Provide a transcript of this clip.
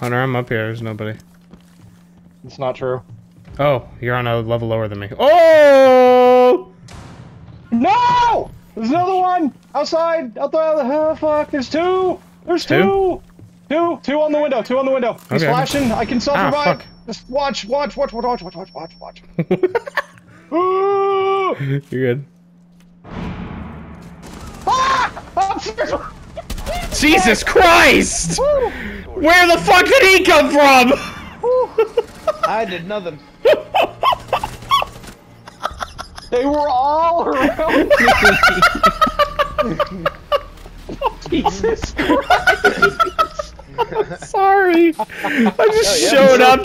Hunter, I'm up here. There's nobody. It's not true. Oh, you're on a level lower than me. Oh! No! There's another one! Outside! Outside! Oh, fuck! There's two! There's two! Two! Two, on the window! Two on the window! He's okay. flashing! I can self-revive! Ah, Just watch! Watch! Watch! Watch! Watch! Watch! Watch! Watch! You're good. Ah! Oh, Jesus Christ! Woo! Where the fuck did he come from? I did nothing. They were all around me! Jesus Christ! Sorry. I just Oh, yeah. showed up